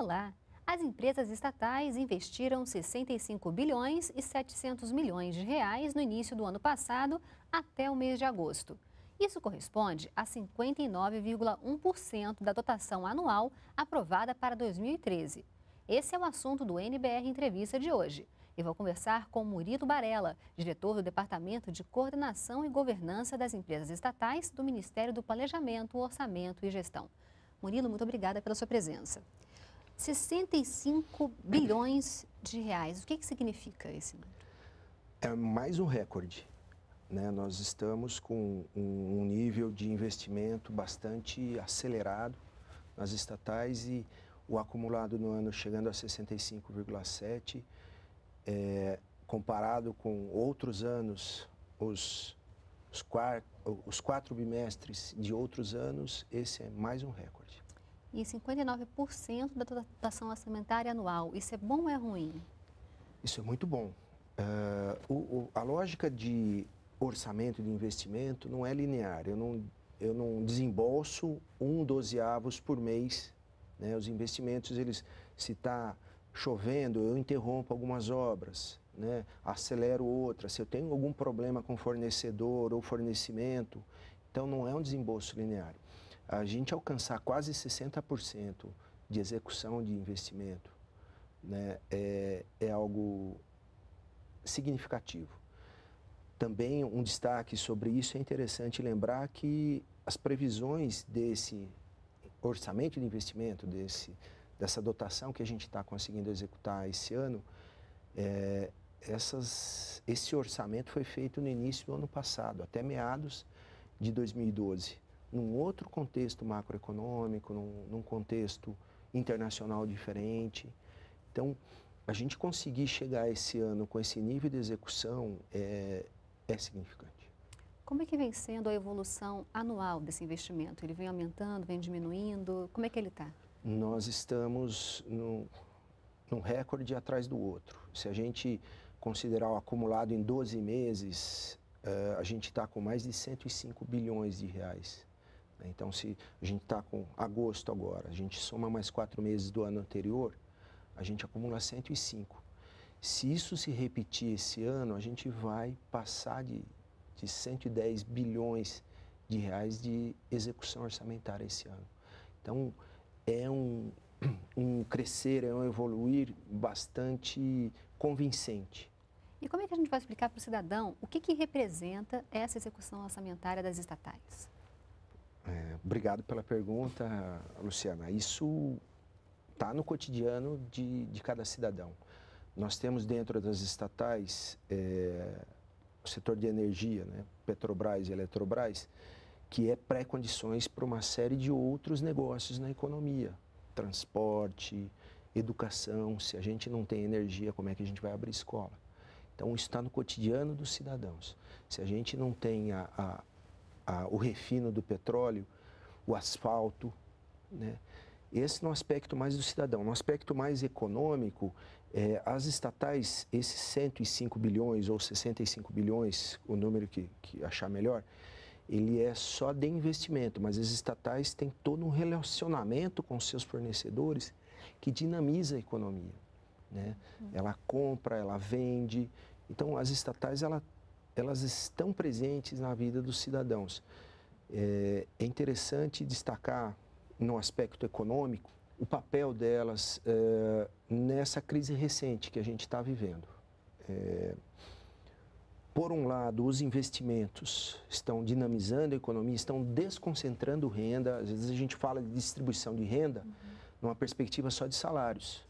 Olá! As empresas estatais investiram 65 bilhões e 700 milhões de reais no início do ano passado até o mês de agosto. Isso corresponde a 59,1% da dotação anual aprovada para 2013. Esse é o assunto do NBR Entrevista de hoje. E vou conversar com Murilo Barella, diretor do Departamento de Coordenação e Governança das Empresas Estatais do Ministério do Planejamento, Orçamento e Gestão. Murilo, muito obrigada pela sua presença. 65 bilhões de reais. O que, que significa esse número? É mais um recorde. Né? Nós estamos com um nível de investimento bastante acelerado nas estatais e o acumulado no ano chegando a 65,7, é, comparado com outros anos, os, os, quatro, os quatro bimestres de outros anos, esse é mais um recorde. E 59% da dotação orçamentária anual, isso é bom ou é ruim? Isso é muito bom. Uh, o, o, a lógica de orçamento de investimento não é linear. Eu não, eu não desembolso um dozeavos por mês. Né? Os investimentos, eles, se está chovendo, eu interrompo algumas obras, né? acelero outras. Se eu tenho algum problema com fornecedor ou fornecimento, então não é um desembolso linear. A gente alcançar quase 60% de execução de investimento né? é, é algo significativo. Também um destaque sobre isso é interessante lembrar que as previsões desse orçamento de investimento, desse, dessa dotação que a gente está conseguindo executar esse ano, é, essas, esse orçamento foi feito no início do ano passado, até meados de 2012, num outro contexto macroeconômico, num, num contexto internacional diferente. Então, a gente conseguir chegar esse ano com esse nível de execução é, é significante. Como é que vem sendo a evolução anual desse investimento? Ele vem aumentando, vem diminuindo? Como é que ele está? Nós estamos num, num recorde atrás do outro. Se a gente considerar o acumulado em 12 meses, uh, a gente está com mais de 105 bilhões de reais. Então, se a gente está com agosto agora, a gente soma mais quatro meses do ano anterior, a gente acumula 105. Se isso se repetir esse ano, a gente vai passar de, de 110 bilhões de reais de execução orçamentária esse ano. Então, é um, um crescer, é um evoluir bastante convincente. E como é que a gente vai explicar para o cidadão o que, que representa essa execução orçamentária das estatais? É, obrigado pela pergunta, Luciana. Isso está no cotidiano de, de cada cidadão. Nós temos dentro das estatais é, o setor de energia, né, Petrobras e Eletrobras, que é pré-condições para uma série de outros negócios na economia. Transporte, educação, se a gente não tem energia, como é que a gente vai abrir escola? Então, isso está no cotidiano dos cidadãos. Se a gente não tem a, a, a, o refino do petróleo, o asfalto, né? esse no aspecto mais do cidadão. No aspecto mais econômico, é, as estatais, esses 105 bilhões ou 65 bilhões, o número que, que achar melhor, ele é só de investimento, mas as estatais têm todo um relacionamento com seus fornecedores que dinamiza a economia. Né? Uhum. Ela compra, ela vende. Então, as estatais, ela, elas estão presentes na vida dos cidadãos. É, é interessante destacar, no aspecto econômico, o papel delas é, nessa crise recente que a gente está vivendo. É, por um lado, os investimentos estão dinamizando a economia, estão desconcentrando renda. Às vezes a gente fala de distribuição de renda uhum. numa perspectiva só de salários,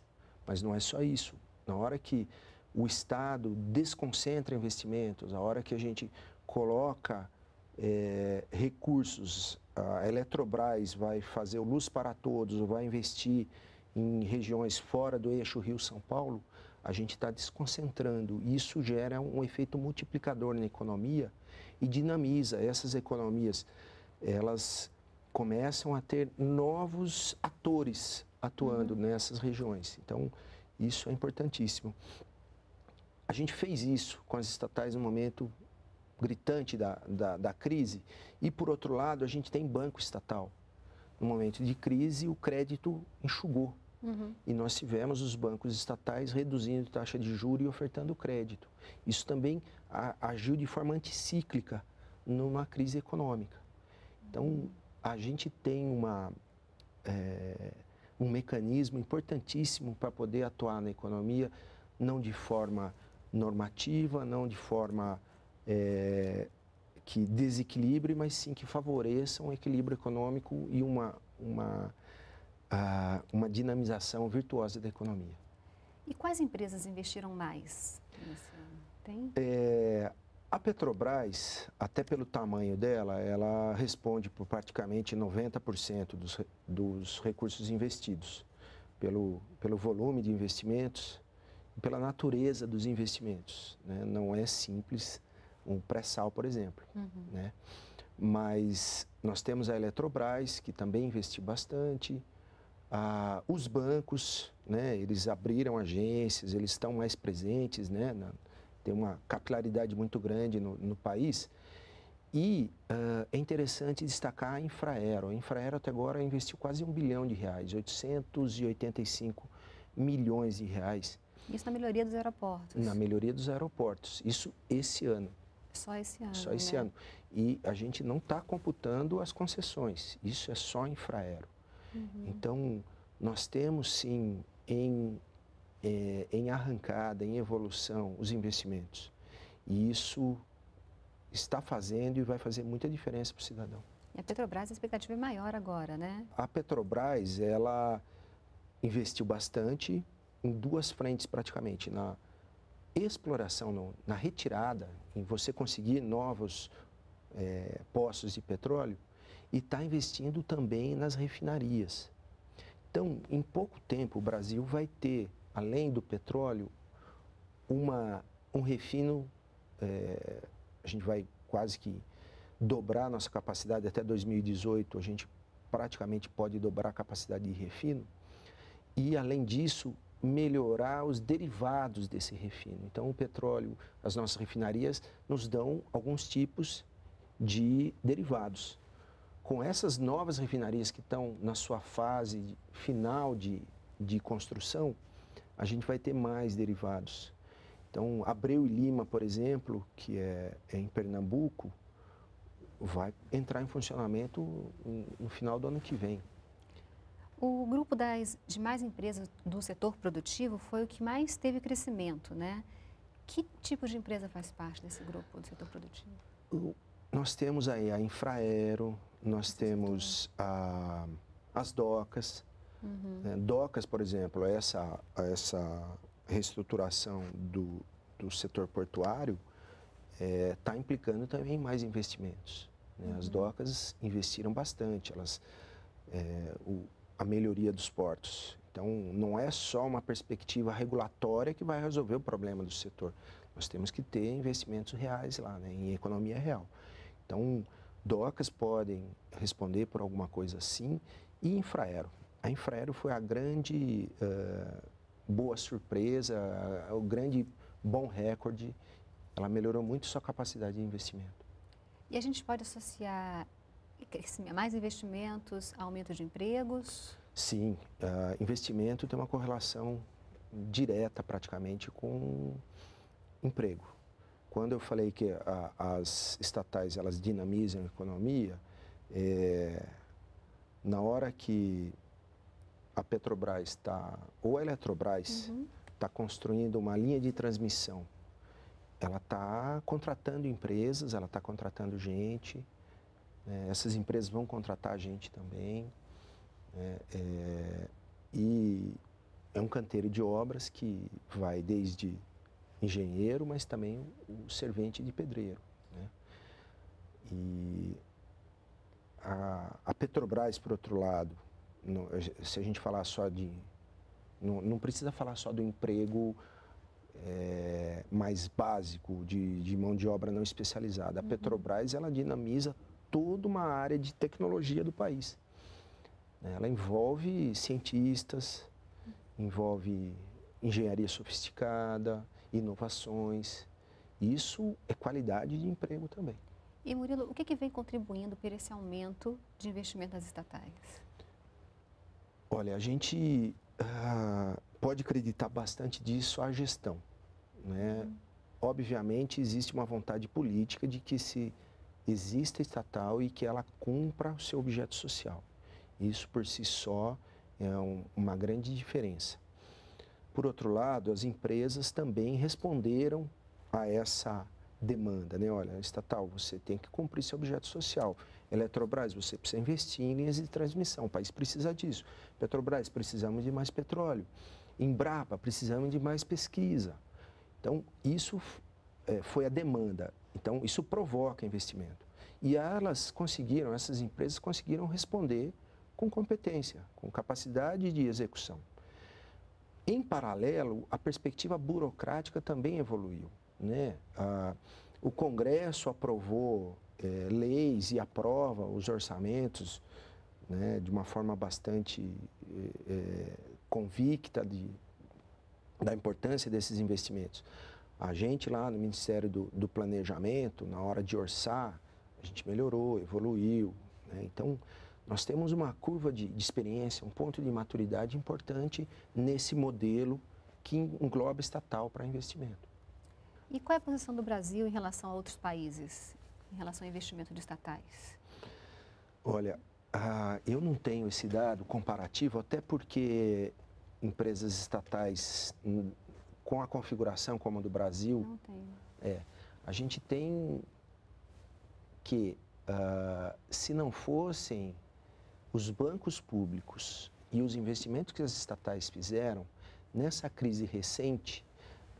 mas não é só isso. Na hora que o Estado desconcentra investimentos, a hora que a gente coloca é, recursos a Eletrobras vai fazer o Luz para Todos, ou vai investir em regiões fora do eixo Rio-São Paulo, a gente está desconcentrando. Isso gera um efeito multiplicador na economia e dinamiza essas economias. Elas começam a ter novos atores atuando uhum. nessas regiões. Então, isso é importantíssimo. A gente fez isso com as estatais no momento gritante da, da, da, crise. E, por outro lado, a gente tem banco estatal. No momento de crise, o crédito enxugou. Uhum. E nós tivemos os bancos estatais reduzindo taxa de juros e ofertando crédito. Isso também a, agiu de forma anticíclica numa crise econômica. Então, a gente tem uma, é, um mecanismo importantíssimo para poder atuar na economia, não de forma normativa, não de forma é, que desequilibre, mas sim que favoreça um equilíbrio econômico e uma, uma, uh, uma dinamização virtuosa da economia. E quais empresas investiram mais nesse ano? Tem? É, a Petrobras, até pelo tamanho dela, ela responde por praticamente 90% dos, dos recursos investidos, pelo, pelo volume de investimentos pela natureza dos investimentos. Né? Não é simples um pré-sal, por exemplo. Uhum. Né? Mas nós temos a Eletrobras, que também investiu bastante, ah, os bancos, né, eles abriram agências, eles estão mais presentes, né, na, tem uma capilaridade muito grande no, no país. E uh, é interessante destacar a Infraero. A Infraero até agora investiu quase um bilhão de reais, 885 milhões de reais. Isso na melhoria dos aeroportos? Na melhoria dos aeroportos. Isso esse ano. Só esse ano. Só esse né? ano. E a gente não está computando as concessões. Isso é só Infraero. Uhum. Então, nós temos sim em é, em arrancada, em evolução, os investimentos. E isso está fazendo e vai fazer muita diferença para o cidadão. E a Petrobras, a expectativa é maior agora, né? A Petrobras, ela investiu bastante em duas frentes praticamente, na exploração, no, na retirada, em você conseguir novos é, poços de petróleo e está investindo também nas refinarias. Então, em pouco tempo, o Brasil vai ter além do petróleo, uma, um refino, é, a gente vai quase que dobrar nossa capacidade até 2018, a gente praticamente pode dobrar a capacidade de refino. E, além disso, melhorar os derivados desse refino. Então, o petróleo, as nossas refinarias nos dão alguns tipos de derivados. Com essas novas refinarias que estão na sua fase final de, de construção, a gente vai ter mais derivados. Então, Abreu e Lima, por exemplo, que é, é em Pernambuco, vai entrar em funcionamento no final do ano que vem. O grupo das demais empresas do setor produtivo foi o que mais teve crescimento, né? Que tipo de empresa faz parte desse grupo do setor produtivo? Nós temos aí a Infraero, nós temos a, as docas, Uhum. É, docas, por exemplo, essa, essa reestruturação do, do setor portuário está é, implicando também mais investimentos. Né? As uhum. docas investiram bastante, elas, é, o, a melhoria dos portos. Então, não é só uma perspectiva regulatória que vai resolver o problema do setor. Nós temos que ter investimentos reais lá, né? em economia real. Então, docas podem responder por alguma coisa assim e infraero. A Infraero foi a grande uh, boa surpresa, o grande bom recorde. Ela melhorou muito sua capacidade de investimento. E a gente pode associar mais investimentos, aumento de empregos? Sim, uh, investimento tem uma correlação direta praticamente com emprego. Quando eu falei que a, as estatais elas dinamizam a economia, é, na hora que a Petrobras está, ou a Eletrobras está uhum. Tá construindo uma linha de transmissão. Ela está contratando empresas, ela está contratando gente. Né? Essas empresas vão contratar a gente também. Né? É, e é um canteiro de obras que vai desde engenheiro, mas também o servente de pedreiro. Né? E a, a Petrobras, por outro lado, no, se a gente falar só de. Não, não precisa falar só do emprego é, mais básico, de, de, mão de obra não especializada. A uhum. Petrobras ela dinamiza toda uma área de tecnologia do país. Ela envolve cientistas, envolve engenharia sofisticada, inovações. Isso é qualidade de emprego também. E Murilo, o que, que vem contribuindo para esse aumento de investimento nas estatais? Olha, a gente uh, pode acreditar bastante disso a gestão. Né? Uhum. Obviamente, existe uma vontade política de que se exista estatal e que ela cumpra o seu objeto social. Isso por si só é um, uma grande diferença. Por outro lado, as empresas também responderam a essa demanda, né? Olha, estatal, você tem que cumprir seu objeto social. Eletrobras, você precisa investir em linhas de transmissão, o país precisa disso. Petrobras, precisamos de mais petróleo. Embrapa, precisamos de mais pesquisa. Então, isso é, foi a demanda. Então, isso provoca investimento. E elas conseguiram, essas empresas conseguiram responder com competência, com capacidade de execução. Em paralelo, a perspectiva burocrática também evoluiu. Né? Ah, o Congresso aprovou é, leis e aprova os orçamentos né, de uma forma bastante é, convicta de, da importância desses investimentos. A gente lá no Ministério do, do Planejamento, na hora de orçar, a gente melhorou, evoluiu. Né? Então, nós temos uma curva de, de, experiência, um ponto de maturidade importante nesse modelo que engloba estatal para investimento. E qual é a posição do Brasil em relação a outros países, em relação ao investimento de estatais? Olha, ah, eu não tenho esse dado comparativo, até porque empresas estatais hum, com a configuração como a do Brasil, não tenho. É, a gente tem que, ah, se não fossem os bancos públicos e os investimentos que as estatais fizeram, nessa crise recente,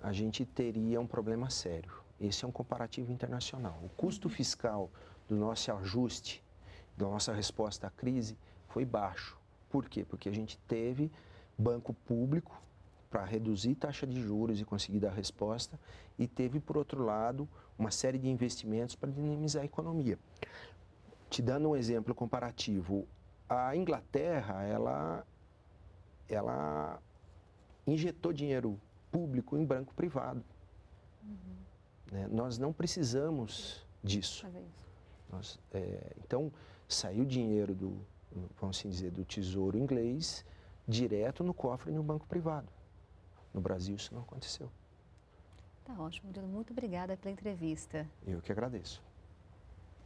a gente teria um problema sério. Esse é um comparativo internacional. O custo fiscal do nosso ajuste, da nossa resposta à crise, foi baixo. Por quê? Porque a gente teve banco público para reduzir taxa de juros e conseguir dar resposta, e teve, por outro lado, uma série de investimentos para dinamizar a economia. Te dando um exemplo comparativo, a Inglaterra, ela, ela injetou dinheiro público em banco privado. Uhum. Né? Nós não precisamos disso. Nós, é, então, saiu dinheiro do, vamos assim dizer, do tesouro inglês direto no cofre no banco privado. No Brasil isso não aconteceu. Tá ótimo, Murilo. Muito obrigada pela entrevista. Eu que agradeço.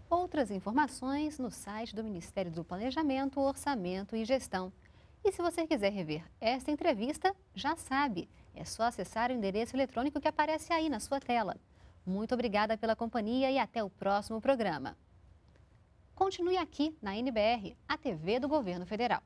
Outras informações no site do Ministério do Planejamento, Orçamento e Gestão. E se você quiser rever esta entrevista, já sabe, é só acessar o endereço eletrônico que aparece aí na sua tela. Muito obrigada pela companhia e até o próximo programa. Continue aqui na NBR, a TV do Governo Federal.